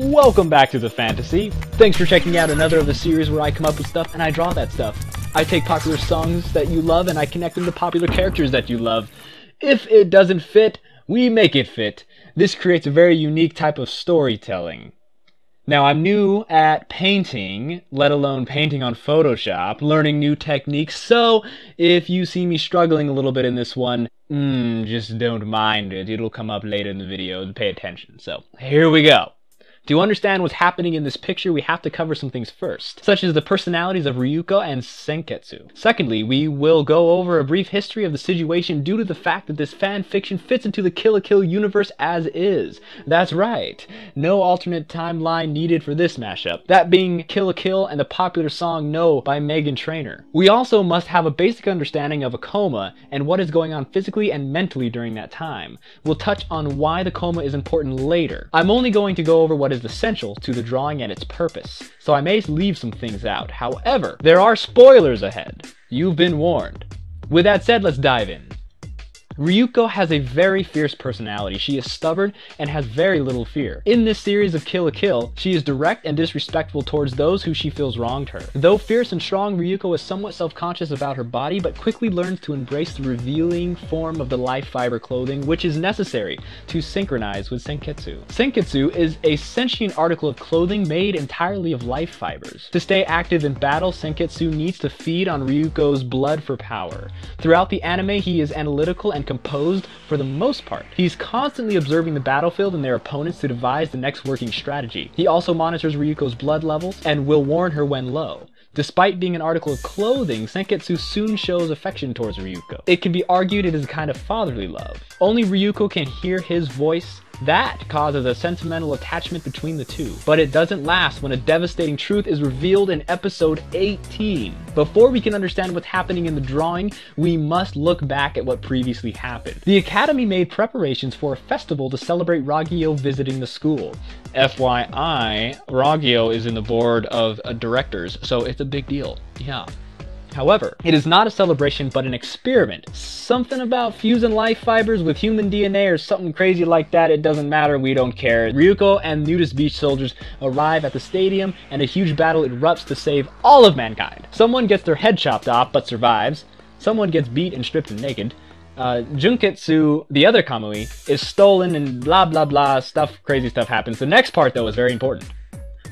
Welcome back to the fantasy. Thanks for checking out another of the series where I come up with stuff and I draw that stuff. I take popular songs that you love and I connect them to popular characters that you love. If it doesn't fit, we make it fit. This creates a very unique type of storytelling. Now, I'm new at painting, let alone painting on Photoshop, learning new techniques, so if you see me struggling a little bit in this one, mm, just don't mind it. It'll come up later in the video. Pay attention. So, here we go. To understand what's happening in this picture, we have to cover some things first, such as the personalities of Ryuko and Senketsu. Secondly, we will go over a brief history of the situation due to the fact that this fan fiction fits into the Kill la Kill universe as is. That's right, no alternate timeline needed for this mashup, that being Kill la Kill and the popular song No by Meghan Trainor. We also must have a basic understanding of a coma and what is going on physically and mentally during that time. We'll touch on why the coma is important later. I'm only going to go over what is essential to the drawing and its purpose, so I may leave some things out. However, there are spoilers ahead. You've been warned. With that said, let's dive in. Ryuko has a very fierce personality. She is stubborn and has very little fear. In this series of Kill la Kill, she is direct and disrespectful towards those who she feels wronged her. Though fierce and strong, Ryuko is somewhat self-conscious about her body, but quickly learns to embrace the revealing form of the life fiber clothing, which is necessary to synchronize with Senketsu. Senketsu is a sentient article of clothing made entirely of life fibers. To stay active in battle, Senketsu needs to feed on Ryuko's blood for power. Throughout the anime, he is analytical and composed for the most part. He's constantly observing the battlefield and their opponents to devise the next working strategy. He also monitors Ryuko's blood levels and will warn her when low. Despite being an article of clothing, Senketsu soon shows affection towards Ryuko. It can be argued it is a kind of fatherly love. Only Ryuko can hear his voice that causes a sentimental attachment between the two, but it doesn't last when a devastating truth is revealed in episode 18. Before we can understand what's happening in the drawing, we must look back at what previously happened. The Academy made preparations for a festival to celebrate Ragyo visiting the school. FYI, Ragyo is in the board of uh, directors, so it's a big deal. Yeah. However, it is not a celebration but an experiment. Something about fusing life fibers with human DNA or something crazy like that, it doesn't matter, we don't care. Ryuko and Nudist Beach soldiers arrive at the stadium and a huge battle erupts to save all of mankind. Someone gets their head chopped off but survives. Someone gets beat and stripped and naked. Uh, Junketsu, the other Kamui, is stolen and blah blah blah, stuff, crazy stuff happens. The next part though is very important.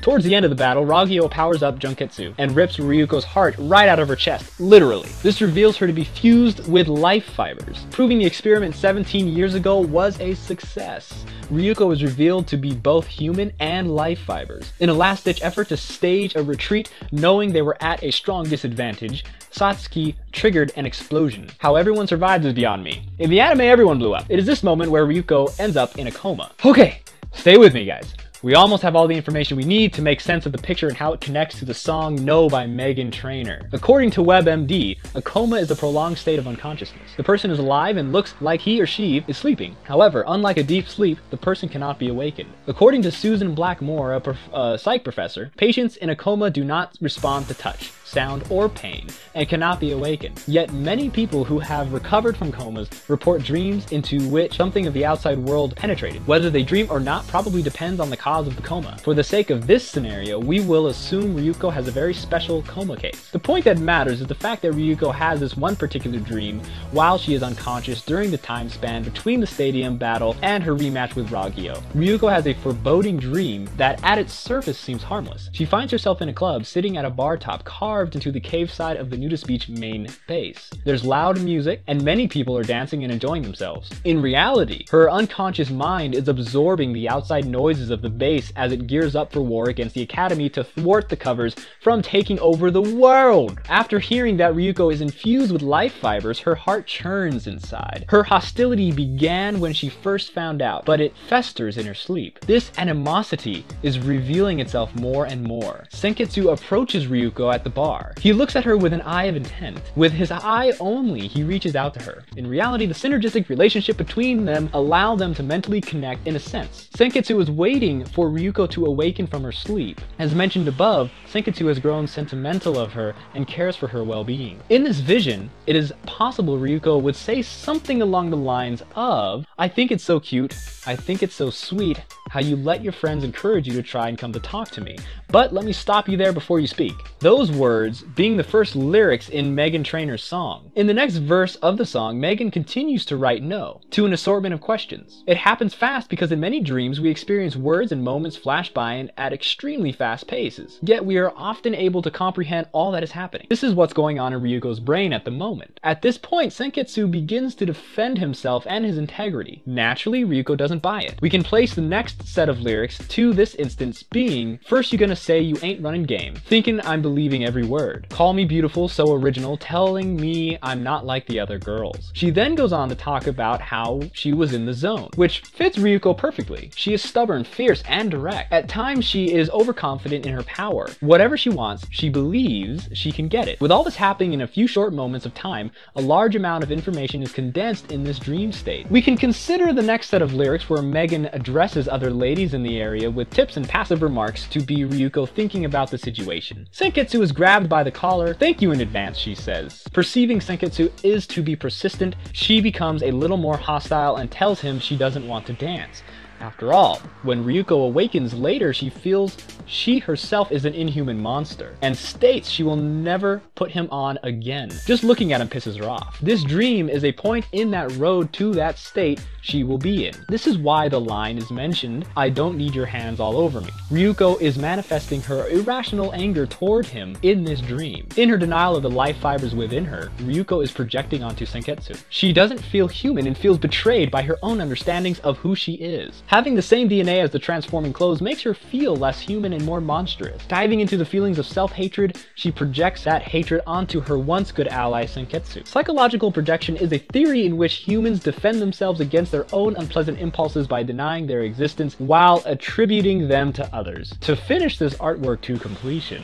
Towards the end of the battle, Ragyo powers up Junketsu and rips Ryuko's heart right out of her chest, literally. This reveals her to be fused with life fibers, proving the experiment 17 years ago was a success. Ryuko is revealed to be both human and life fibers. In a last-ditch effort to stage a retreat, knowing they were at a strong disadvantage, Satsuki triggered an explosion. How everyone survived is beyond me. In the anime, everyone blew up. It is this moment where Ryuko ends up in a coma. Okay, stay with me guys. We almost have all the information we need to make sense of the picture and how it connects to the song No by Meghan Trainor. According to WebMD, a coma is a prolonged state of unconsciousness. The person is alive and looks like he or she is sleeping. However, unlike a deep sleep, the person cannot be awakened. According to Susan Blackmore, a, prof- a psych professor, patients in a coma do not respond to touch sound, or pain, and cannot be awakened. Yet many people who have recovered from comas report dreams into which something of the outside world penetrated. Whether they dream or not probably depends on the cause of the coma. For the sake of this scenario, we will assume Ryuko has a very special coma case. The point that matters is the fact that Ryuko has this one particular dream while she is unconscious during the time span between the stadium battle and her rematch with Ragyo. Ryuko has a foreboding dream that at its surface seems harmless. She finds herself in a club sitting at a bar top carved into the cave side of the Nudist Beach main base. There's loud music and many people are dancing and enjoying themselves. In reality, her unconscious mind is absorbing the outside noises of the base as it gears up for war against the Academy to thwart the covers from taking over the world. After hearing that Ryuko is infused with life fibers, her heart churns inside. Her hostility began when she first found out, but it festers in her sleep. This animosity is revealing itself more and more. Senketsu approaches Ryuko at the bar. He looks at her with an eye of intent. With his eye only, he reaches out to her. In reality, the synergistic relationship between them allow them to mentally connect in a sense. Senketsu is waiting for Ryuko to awaken from her sleep. As mentioned above, Senketsu has grown sentimental of her and cares for her well-being. In this vision, it is possible Ryuko would say something along the lines of, I think it's so cute, I think it's so sweet, how you let your friends encourage you to try and come to talk to me. But let me stop you there before you speak. Those words being the first lyrics in Meghan Trainor's song. In the next verse of the song, Meghan continues to write no to an assortment of questions. It happens fast because in many dreams we experience words and moments flash by and at extremely fast paces. Yet we are often able to comprehend all that is happening. This is what's going on in Ryuko's brain at the moment. At this point, Senketsu begins to defend himself and his integrity. Naturally, Ryuko doesn't buy it. We can place the next set of lyrics to this instance being, first you're gonna say you ain't running game, thinking I'm believing every word. Call me beautiful, so original, telling me I'm not like the other girls. She then goes on to talk about how she was in the zone, which fits Ryuko perfectly. She is stubborn, fierce, and direct. At times, she is overconfident in her power. Whatever she wants, she believes she can get it. With all this happening in a few short moments of time, a large amount of information is condensed in this dream state. We can consider the next set of lyrics where Meghan addresses other ladies in the area with tips and passive remarks to be Ryuko thinking about the situation. Senketsu is grabbed by the collar. Thank you in advance, she says. Perceiving Senketsu is to be persistent, she becomes a little more hostile and tells him she doesn't want to dance. After all, when Ryuko awakens later, she feels she herself is an inhuman monster, and states she will never put him on again. Just looking at him pisses her off. This dream is a point in that road to that state she will be in. This is why the line is mentioned, I don't need your hands all over me. Ryuko is manifesting her irrational anger toward him in this dream. In her denial of the life fibers within her, Ryuko is projecting onto Senketsu. She doesn't feel human and feels betrayed by her own understandings of who she is. Having the same DNA as the transforming clothes makes her feel less human and more monstrous. Diving into the feelings of self-hatred, she projects that hatred onto her once good ally Senketsu. Psychological projection is a theory in which humans defend themselves against their own unpleasant impulses by denying their existence while attributing them to others. To finish this artwork to completion,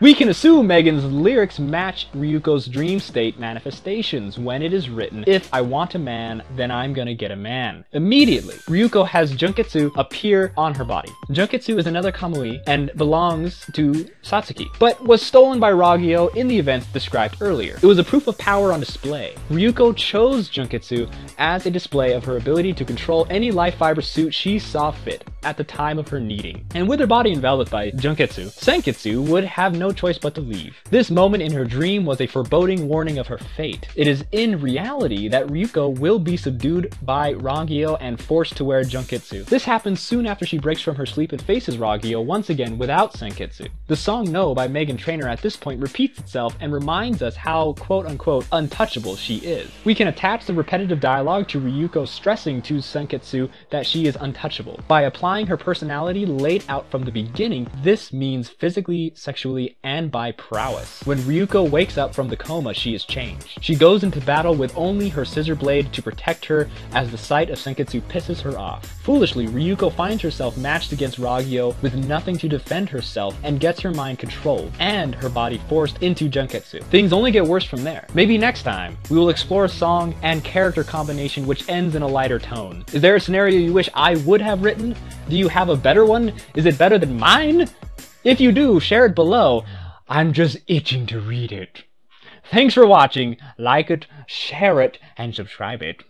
we can assume Meghan's lyrics match Ryuko's dream state manifestations when it is written, if I want a man, then I'm gonna get a man. Immediately, Ryuko has Junketsu appear on her body. Junketsu is another Kamui and belongs to Satsuki, but was stolen by Ragyo in the events described earlier. It was a proof of power on display. Ryuko chose Junketsu as a display of her ability to control any life fiber suit she saw fit at the time of her needing. And with her body enveloped by Junketsu, Senketsu would have no choice but to leave. This moment in her dream was a foreboding warning of her fate. It is in reality that Ryuko will be subdued by Ragyo and forced to wear Junketsu. This happens soon after she breaks from her sleep and faces Ragyo once again without Senketsu. The song No by Meghan Trainor at this point repeats itself and reminds us how quote unquote untouchable she is. We can attach the repetitive dialogue to Ryuko stressing to Senketsu that she is untouchable. By applying her personality laid out from the beginning, this means physically, sexually, and by prowess. When Ryuko wakes up from the coma, she is changed. She goes into battle with only her scissor blade to protect her as the sight of Senketsu pisses her off. Foolishly, Ryuko finds herself matched against Ragyo with nothing to defend herself and gets her mind controlled and her body forced into Junketsu. Things only get worse from there. Maybe next time, we will explore a song and character combination which ends in a lighter tone. Is there a scenario you wish I would have written? Do you have a better one? Is it better than mine? If you do, share it below. I'm just itching to read it. Thanks for watching. Like it, share it, and subscribe it.